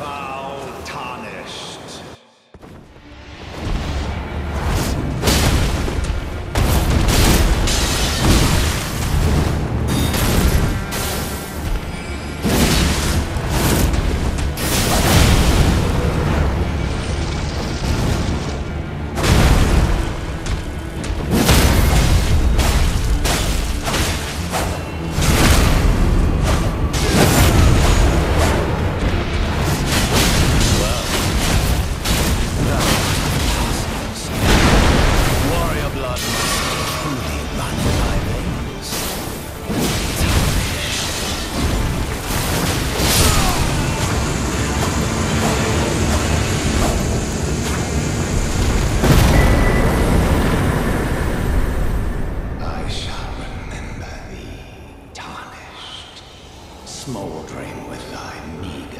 far. smoldering with thy meager.